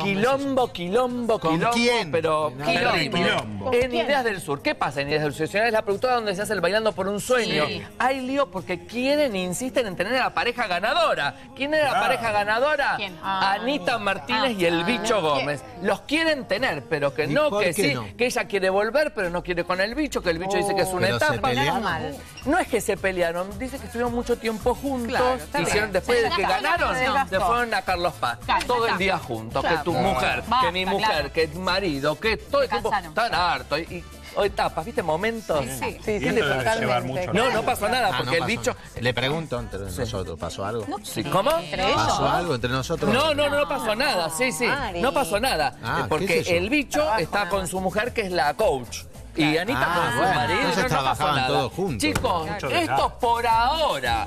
Quilombo, quilombo, ¿Con quilombo, quién? pero No, terrible. quilombo. En Ideas del Sur. ¿Qué pasa en Ideas del Sur? Es la productora donde se hace el Bailando por un Sueño. Sí. Hay lío porque quieren, insisten en tener a la pareja ganadora. ¿Quién era la pareja ganadora? ¿Quién? Anita Martínez y el Ah, bicho no. Gómez. Los quieren tener, pero que ¿Y no, por que qué sí, no? que ella quiere volver, pero no quiere con el bicho, que el bicho dice que es una Pero se etapa. pelearon. mal. No es que se pelearon, dice que estuvieron mucho tiempo juntos. Claro, está hicieron, bien. después Se de que desgastó, ganaron, se desgastó. se fueron a Carlos Paz. Claro, todo ya el está. día juntos. Claro. Que tu mujer, Basta, que mi mujer, claro. que tu marido, que todo el tiempo. Están hartos. Y, y hoy tapas, ¿viste? Momentos. Sí, llevar mucho No, no pasó nada, Ah, porque no el bicho. Le pregunto entre nosotros, ¿pasó algo? Sí, ¿Cómo? ¿Pasó algo entre nosotros? No, no, no, no pasó nada, sí, sí, Mari. no pasó nada. Ah, porque el bicho está con su mujer que es la coach. Y Anita Ah, con su bueno, marido entonces no, no pasó trabajaban nada. todos juntos. Chicos, esto por ahora.